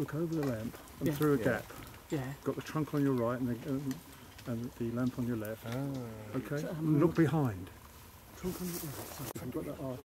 look over the lamp and Yeah. through a Yeah. gap. Yeah. Got the trunk on your right and the, um, and the lamp on your left. Ah. Okay. So, um, look behind. Trunk on your left. Sorry,